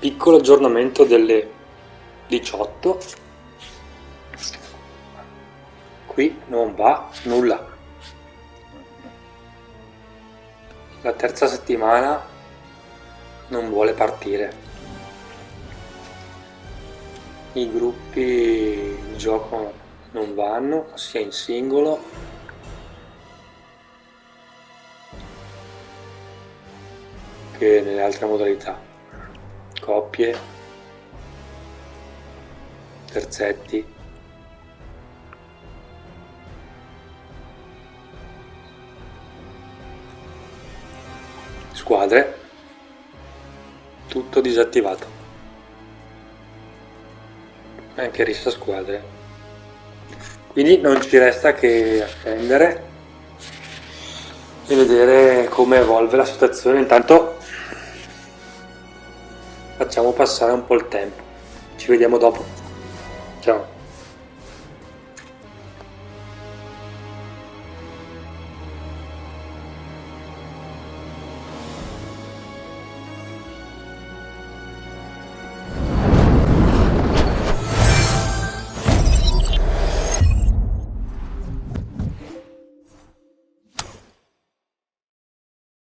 piccolo aggiornamento delle 18 qui non va nulla. La terza settimana non vuole partire. I gruppi di gioco non vanno sia in singolo. Che nelle altre modalità coppie, terzetti, squadre, tutto disattivato. Anche rissa squadre. Quindi non ci resta che attendere e vedere come evolve la situazione. Intanto facciamo passare un po' il tempo. Ci vediamo dopo. Ciao.